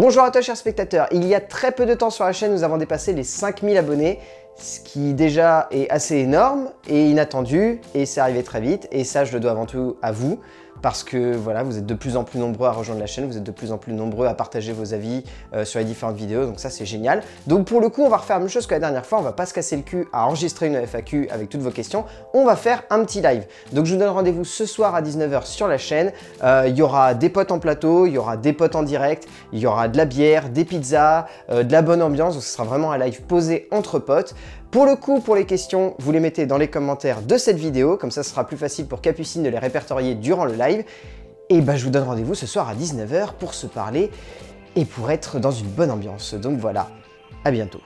Bonjour à toi chers spectateurs, il y a très peu de temps sur la chaîne, nous avons dépassé les 5000 abonnés, ce qui déjà est assez énorme et inattendu, et c'est arrivé très vite, et ça je le dois avant tout à vous, parce que voilà, vous êtes de plus en plus nombreux à rejoindre la chaîne, vous êtes de plus en plus nombreux à partager vos avis euh, sur les différentes vidéos, donc ça c'est génial. Donc pour le coup, on va refaire la même chose que la dernière fois, on va pas se casser le cul à enregistrer une FAQ avec toutes vos questions, on va faire un petit live. Donc je vous donne rendez-vous ce soir à 19h sur la chaîne, euh, il y aura des potes en plateau, il y aura des potes en direct, il y aura de la bière, des pizzas, euh, de la bonne ambiance, donc ce sera vraiment un live posé entre potes. Pour le coup, pour les questions, vous les mettez dans les commentaires de cette vidéo, comme ça sera plus facile pour Capucine de les répertorier durant le live. Et bah je vous donne rendez-vous ce soir à 19h pour se parler et pour être dans une bonne ambiance. Donc voilà, à bientôt.